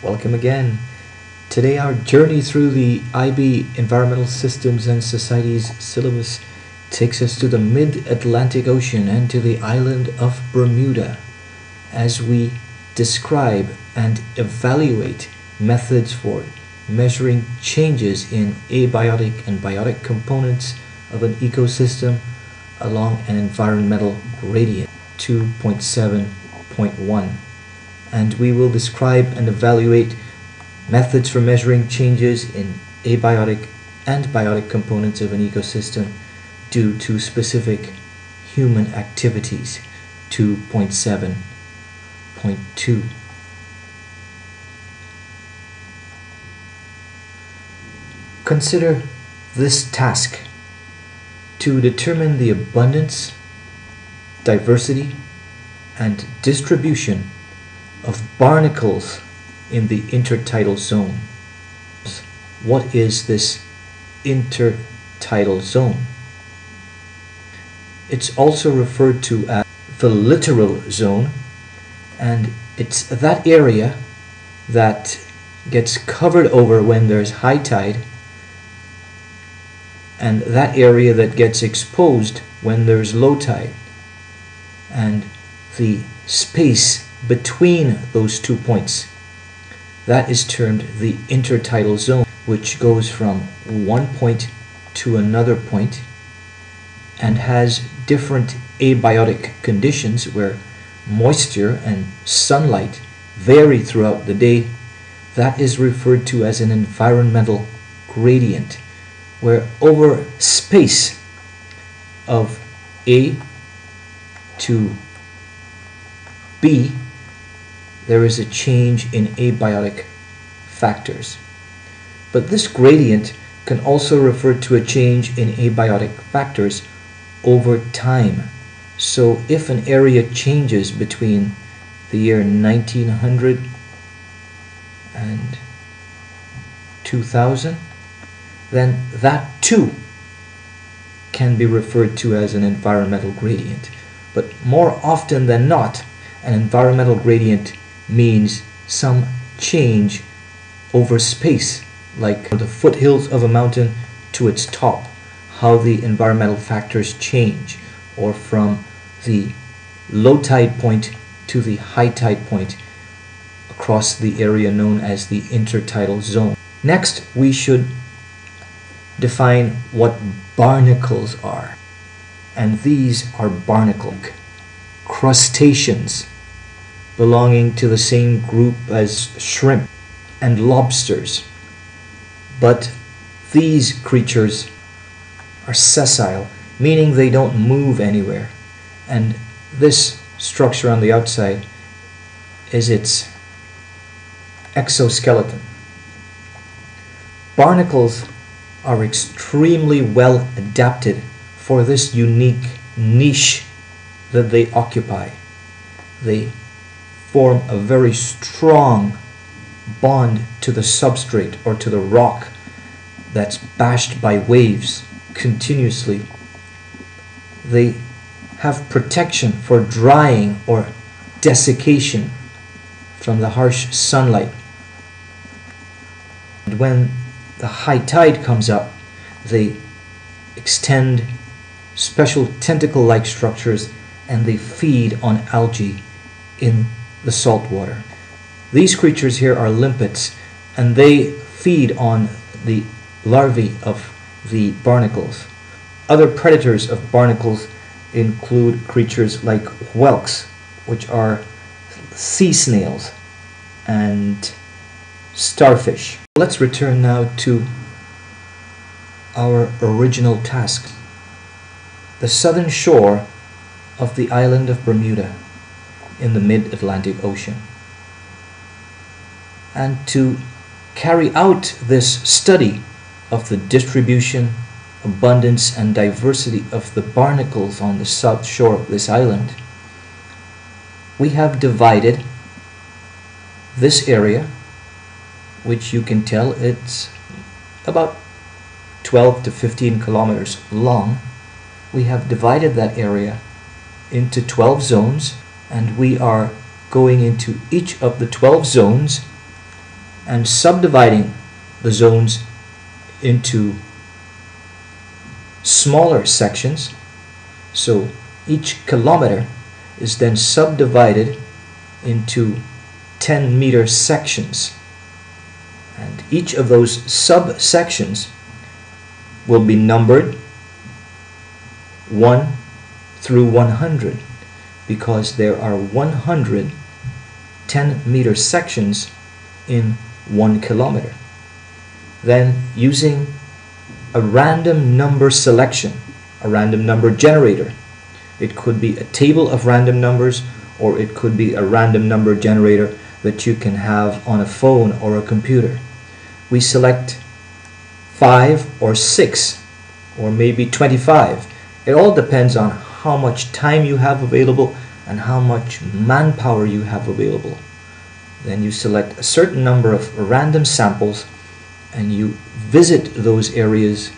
Welcome again. Today, our journey through the IB Environmental Systems and Societies syllabus takes us to the mid Atlantic Ocean and to the island of Bermuda as we describe and evaluate methods for measuring changes in abiotic and biotic components of an ecosystem along an environmental gradient 2.7.1 and we will describe and evaluate methods for measuring changes in abiotic and biotic components of an ecosystem due to specific human activities. 2.7.2 Consider this task to determine the abundance, diversity, and distribution of barnacles in the intertidal zone. What is this intertidal zone? It's also referred to as the littoral zone, and it's that area that gets covered over when there's high tide, and that area that gets exposed when there's low tide. And the space between those two points. That is termed the intertidal zone, which goes from one point to another point and has different abiotic conditions where moisture and sunlight vary throughout the day. That is referred to as an environmental gradient, where over space of A to B, there is a change in abiotic factors. But this gradient can also refer to a change in abiotic factors over time. So if an area changes between the year 1900 and 2000, then that too can be referred to as an environmental gradient. But more often than not, an environmental gradient means some change over space, like the foothills of a mountain to its top, how the environmental factors change, or from the low tide point to the high tide point across the area known as the intertidal zone. Next, we should define what barnacles are. And these are barnacle crustaceans belonging to the same group as shrimp and lobsters. But these creatures are sessile, meaning they don't move anywhere. And this structure on the outside is its exoskeleton. Barnacles are extremely well adapted for this unique niche that they occupy. They form a very strong bond to the substrate or to the rock that's bashed by waves continuously. They have protection for drying or desiccation from the harsh sunlight. And when the high tide comes up, they extend special tentacle like structures and they feed on algae in the salt water. These creatures here are limpets and they feed on the larvae of the barnacles. Other predators of barnacles include creatures like whelks, which are sea snails, and starfish. Let's return now to our original task. The southern shore of the island of Bermuda in the mid Atlantic Ocean. And to carry out this study of the distribution, abundance, and diversity of the barnacles on the south shore of this island, we have divided this area, which you can tell it's about 12 to 15 kilometers long. We have divided that area into 12 zones and we are going into each of the 12 zones and subdividing the zones into smaller sections. So each kilometer is then subdivided into 10 meter sections. And each of those subsections will be numbered 1 through 100 because there are 100 10 meter sections in 1 kilometer. Then using a random number selection, a random number generator. It could be a table of random numbers or it could be a random number generator that you can have on a phone or a computer. We select 5 or 6 or maybe 25. It all depends on how much time you have available and how much manpower you have available. Then you select a certain number of random samples and you visit those areas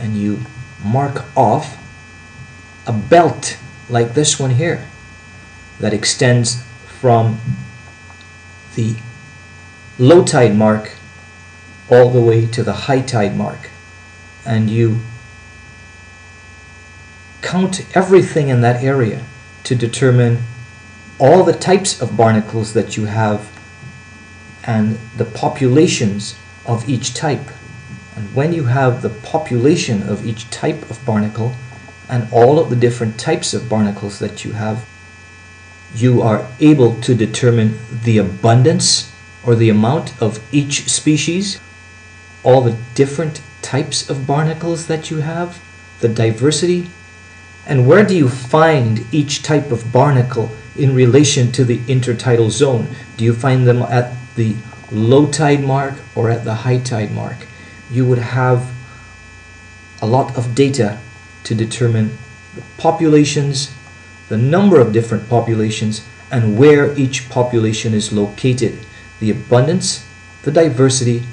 and you mark off a belt like this one here that extends from the low tide mark all the way to the high tide mark and you count everything in that area to determine all the types of barnacles that you have and the populations of each type. And when you have the population of each type of barnacle and all of the different types of barnacles that you have, you are able to determine the abundance or the amount of each species, all the different types of barnacles that you have, the diversity, and where do you find each type of barnacle in relation to the intertidal zone? Do you find them at the low tide mark or at the high tide mark? You would have a lot of data to determine the populations, the number of different populations, and where each population is located, the abundance, the diversity,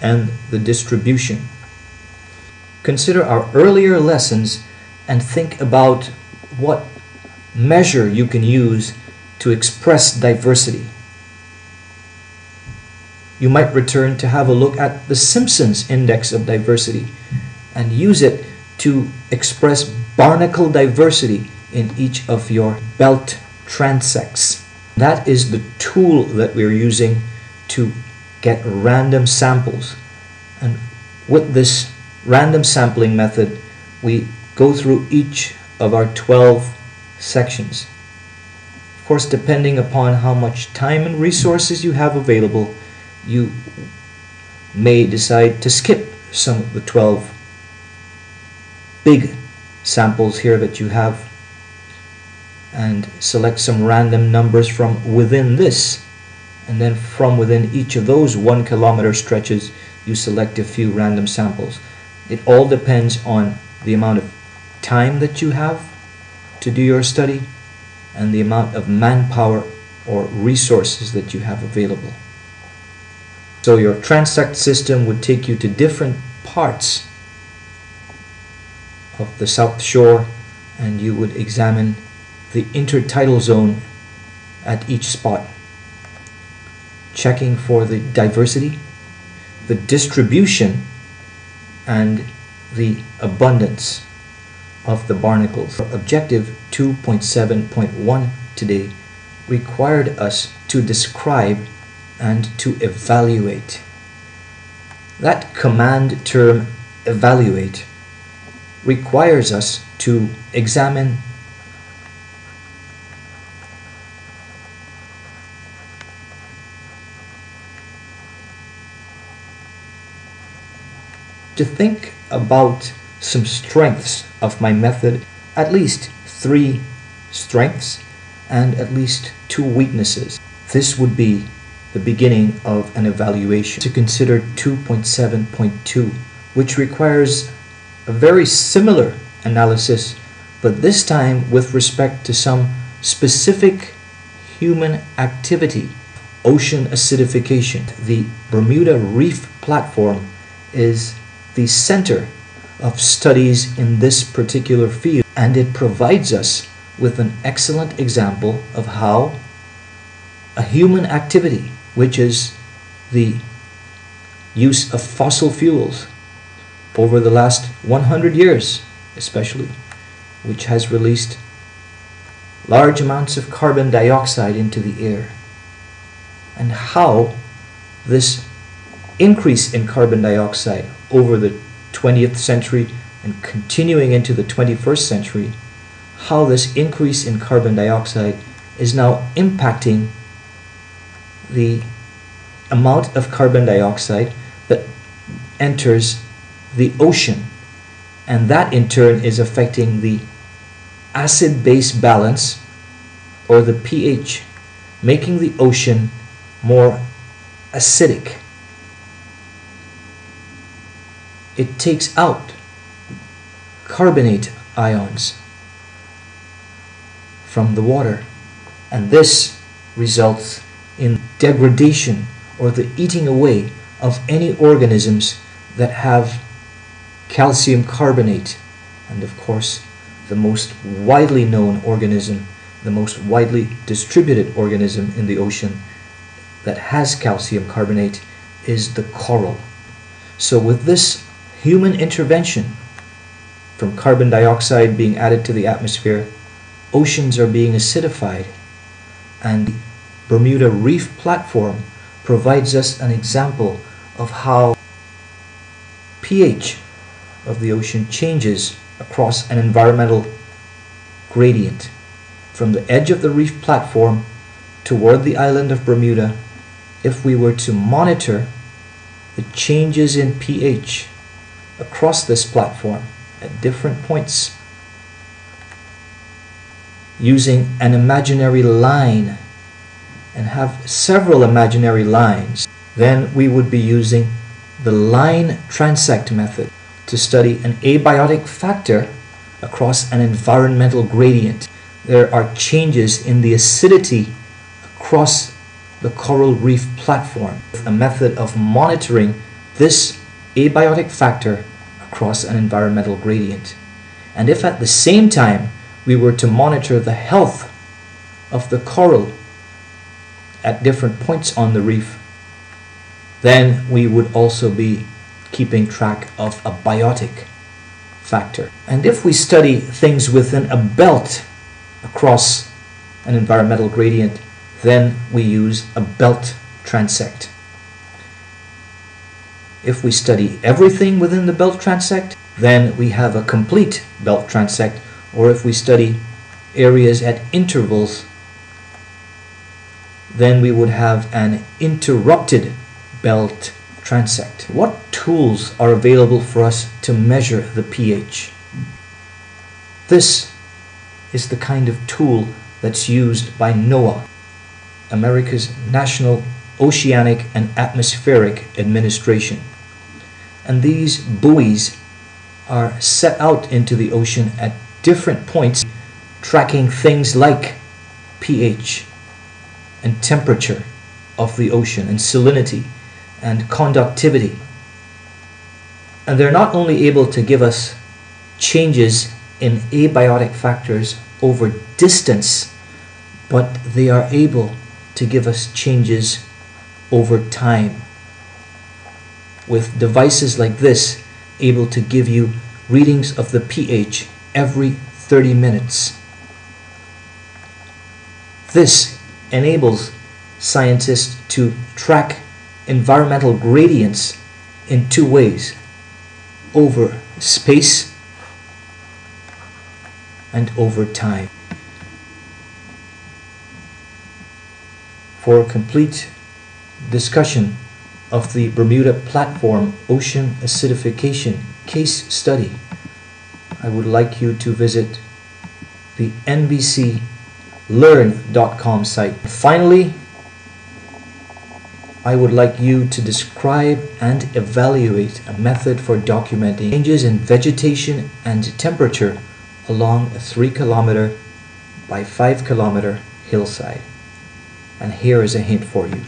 and the distribution. Consider our earlier lessons and think about what measure you can use to express diversity. You might return to have a look at the Simpsons Index of Diversity and use it to express barnacle diversity in each of your belt transects. That is the tool that we're using to get random samples. And with this random sampling method, we go through each of our 12 sections. Of course, depending upon how much time and resources you have available, you may decide to skip some of the 12 big samples here that you have and select some random numbers from within this and then from within each of those one kilometer stretches you select a few random samples it all depends on the amount of time that you have to do your study and the amount of manpower or resources that you have available. So your transect system would take you to different parts of the South Shore and you would examine the intertidal zone at each spot, checking for the diversity, the distribution, and the abundance of the barnacles. Objective 2.7.1 today required us to describe and to evaluate. That command term evaluate requires us to examine to think about some strengths of my method, at least three strengths and at least two weaknesses. This would be the beginning of an evaluation. To consider 2.7.2, which requires a very similar analysis, but this time with respect to some specific human activity. Ocean acidification. The Bermuda Reef Platform is the center of studies in this particular field, and it provides us with an excellent example of how a human activity, which is the use of fossil fuels over the last 100 years, especially, which has released large amounts of carbon dioxide into the air, and how this increase in carbon dioxide over the 20th century and continuing into the 21st century, how this increase in carbon dioxide is now impacting the amount of carbon dioxide that enters the ocean. And that in turn is affecting the acid base balance or the pH, making the ocean more acidic. It takes out carbonate ions from the water, and this results in degradation or the eating away of any organisms that have calcium carbonate. And of course, the most widely known organism, the most widely distributed organism in the ocean that has calcium carbonate is the coral. So, with this human intervention from carbon dioxide being added to the atmosphere, oceans are being acidified, and the Bermuda Reef Platform provides us an example of how pH of the ocean changes across an environmental gradient. From the edge of the reef platform toward the island of Bermuda if we were to monitor the changes in pH across this platform at different points using an imaginary line and have several imaginary lines, then we would be using the line transect method to study an abiotic factor across an environmental gradient. There are changes in the acidity across the coral reef platform. A method of monitoring this abiotic factor across an environmental gradient. And if at the same time we were to monitor the health of the coral at different points on the reef, then we would also be keeping track of a biotic factor. And if we study things within a belt across an environmental gradient, then we use a belt transect. If we study everything within the belt transect, then we have a complete belt transect, or if we study areas at intervals then we would have an interrupted belt transect. What tools are available for us to measure the pH? This is the kind of tool that's used by NOAA, America's National Oceanic and Atmospheric Administration. And these buoys are set out into the ocean at different points, tracking things like pH, and temperature of the ocean and salinity and conductivity. And they're not only able to give us changes in abiotic factors over distance, but they are able to give us changes over time. With devices like this, able to give you readings of the pH every 30 minutes. This enables scientists to track environmental gradients in two ways over space and over time. For complete discussion of the Bermuda Platform Ocean Acidification case study, I would like you to visit the NBC learn.com site. Finally, I would like you to describe and evaluate a method for documenting changes in vegetation and temperature along a 3 kilometer by 5 kilometer hillside. And here is a hint for you.